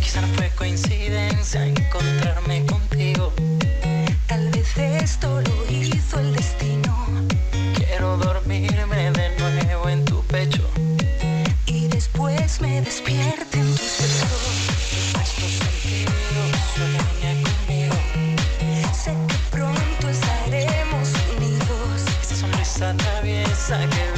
Quizá no fue coincidencia encontrarme contigo. Tal vez esto lo hizo el destino. Quiero dormirme de nuevo en tu pecho. Y después me despido. La traviesa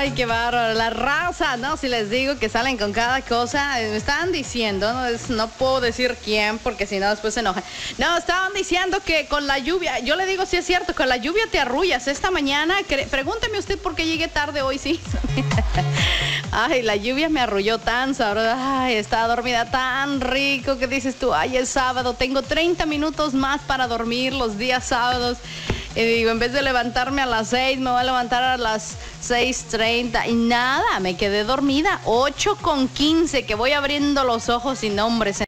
Ay, qué bárbaro. La raza, ¿no? Si les digo que salen con cada cosa, eh, me estaban diciendo, no, Es- no puedo decir quién porque si no después se enojan. No, estaban diciendo que con la lluvia, yo le digo si es cierto, con la lluvia te arrullas. Esta mañana, pregúnteme usted por qué llegué tarde hoy, sí. Ay, la lluvia me arrulló tan sabrosa. Ay, estaba dormida tan rico que dices tú, ay, es sábado, tengo 30 minutos más para dormir los días sábados. Y digo, en vez de levantarme a las 6, me voy a levantar a las 6.30. Y nada, me quedé dormida. 8 con 15, que voy abriendo los ojos y nombres.